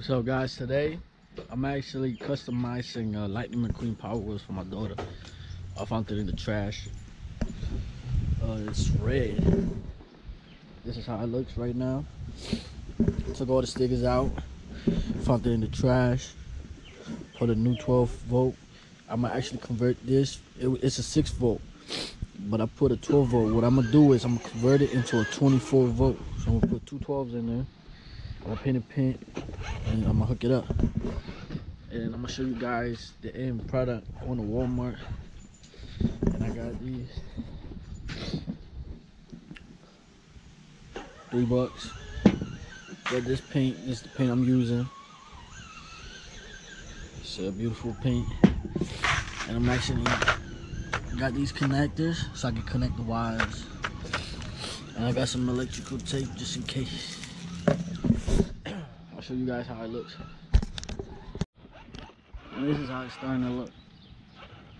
Up guys, today I'm actually customizing uh, Lightning McQueen Power Wheels for my daughter. I found it in the trash. Uh, it's red. This is how it looks right now. Took all the stickers out. Found it in the trash. Put a new 12 volt. I'm gonna actually convert this. It, it's a 6 volt, but I put a 12 volt. What I'm gonna do is I'm gonna convert it into a 24 volt. So I'm gonna put two 12s in there. I'm gonna paint a pin and I'm gonna hook it up. And I'm gonna show you guys the end product on the Walmart. And I got these. Three bucks. But this paint is the paint I'm using. It's a beautiful paint. And I'm actually got these connectors so I can connect the wires. And I got some electrical tape just in case. I'll show you guys how it looks. And this is how it's starting to look.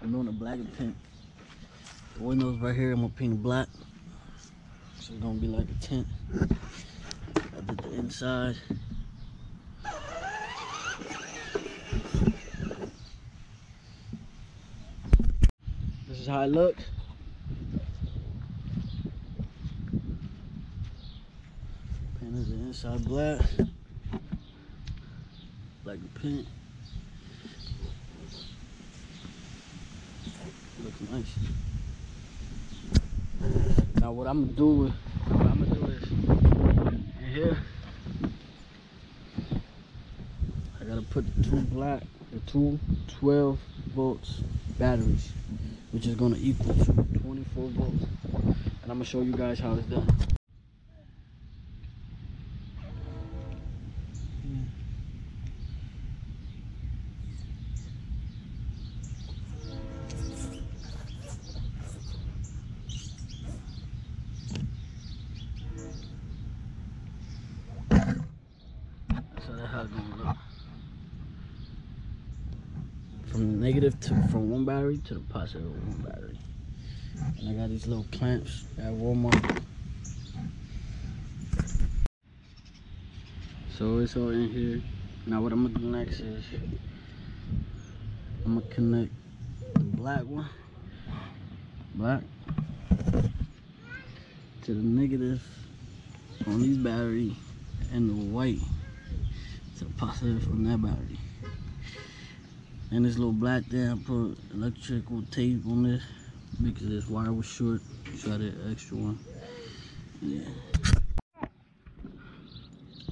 I'm doing a black and pink. The windows right here, I'm gonna paint black. So it's gonna be like a tent. I did the inside. This is how it looks. Painted the inside black. The paint. Looks nice. Now what I'm gonna do, what I'm gonna do is in here, I gotta put the two black, the two 12 volts batteries, which is gonna equal to 24 volts. And I'm gonna show you guys how it's done. So that's how it's gonna look. From negative to from one battery to the one battery. And I got these little clamps at Walmart. So it's all in here. Now what I'm gonna do next is I'm gonna connect the black one, black, to the negative on these battery and the white to the positive from that battery. And this little black there, I put electrical tape on this because this wire was short, did an extra one. Yeah.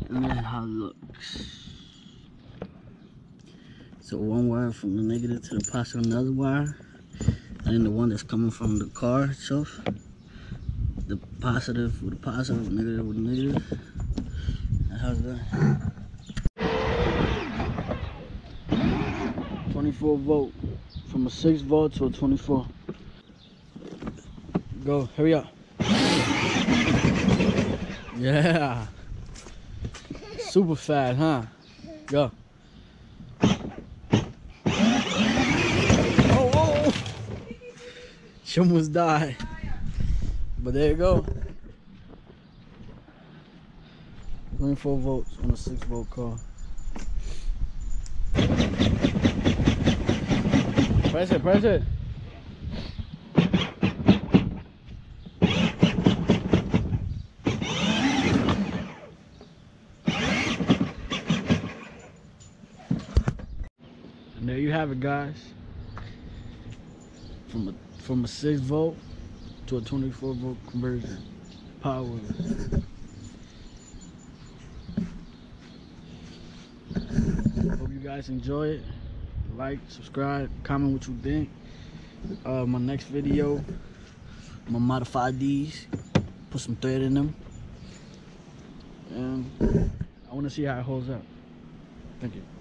And is how it looks. So one wire from the negative to the positive, another wire, and then the one that's coming from the car itself. The positive with the positive, negative with the negative. That's how it's done. 24 volt from a 6 volt to a 24 go hurry up. Yeah. Super fat huh? Go. Oh, oh, oh. she almost died. But there you go. 24 volts on a 6 volt car Press it, press it. And there you have it, guys. From a from a six volt to a 24 volt conversion. Power. Hope you guys enjoy it like, subscribe, comment what you think. Uh, my next video, I'm gonna modify these, put some thread in them, and I want to see how it holds up. Thank you.